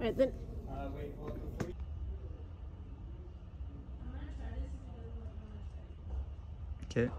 Right then. Okay.